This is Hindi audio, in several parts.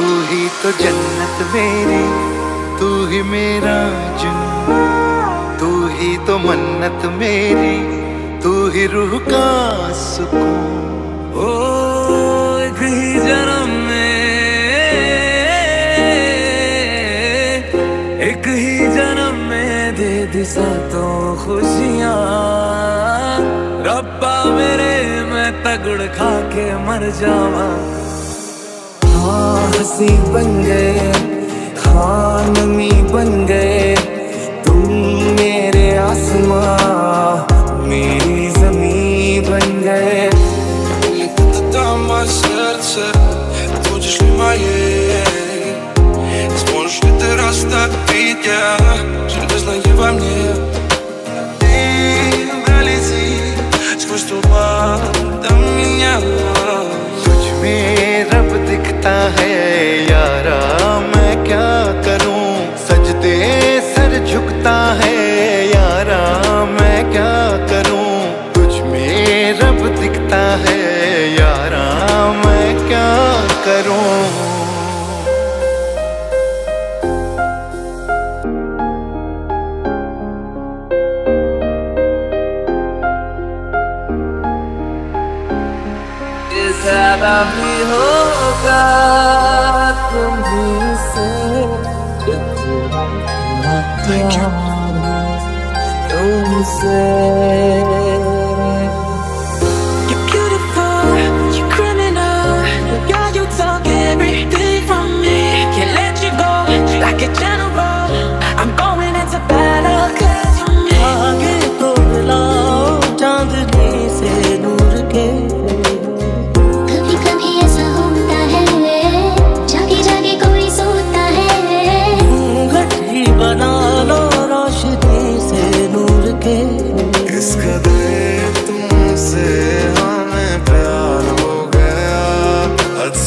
ही तो जन्नत मेरी, तू ही मेरा जुनू तू ही तो मन्नत मेरी, तू ही रूह का सुकून। ओ, एक ही जन्म में, एक ही जन्म में दे दिशा तो खुशियाँ। रब्बा मेरे मैं तगड़ खा के मर जावा। हाँ हंसी बन गए हाँ नमी बन गए तुम मेरे आसमां मेरी जमी बन गए Там мое сердце, будешь ли моей Сможешь ли ты растопить я железное во мне दिखता है यारा मैं क्या करूँ? ज़्यादा भी होगा तुम्ही से तुमसे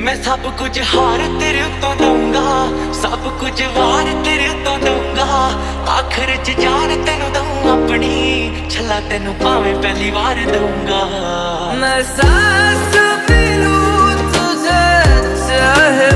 ਮੈਂ ਸਭ ਕੁਝ ਹਾਰ ਤੇਰੇ ਉੱਤੋਂ ਦਊਂਗਾ। ਸਭ ਕੁਝ ਵਾਰ ਤੇਰੇ ਉੱਤੋਂ ਦਊਂਗਾ। ਆਖਰ ਚ ਜਾਨ ਤੈਨੂੰ ਦਊਂ, ਆਪਣੀ ਛੱਲਾ ਤੈਨੂੰ ਭਾਵੇਂ ਪਹਿਲੀ ਵਾਰ ਦਊਂਗਾ। ਮੈਂ ਸਾਸ ਪੀਰੂ ਤੁਝੇ ਚਾਹੇ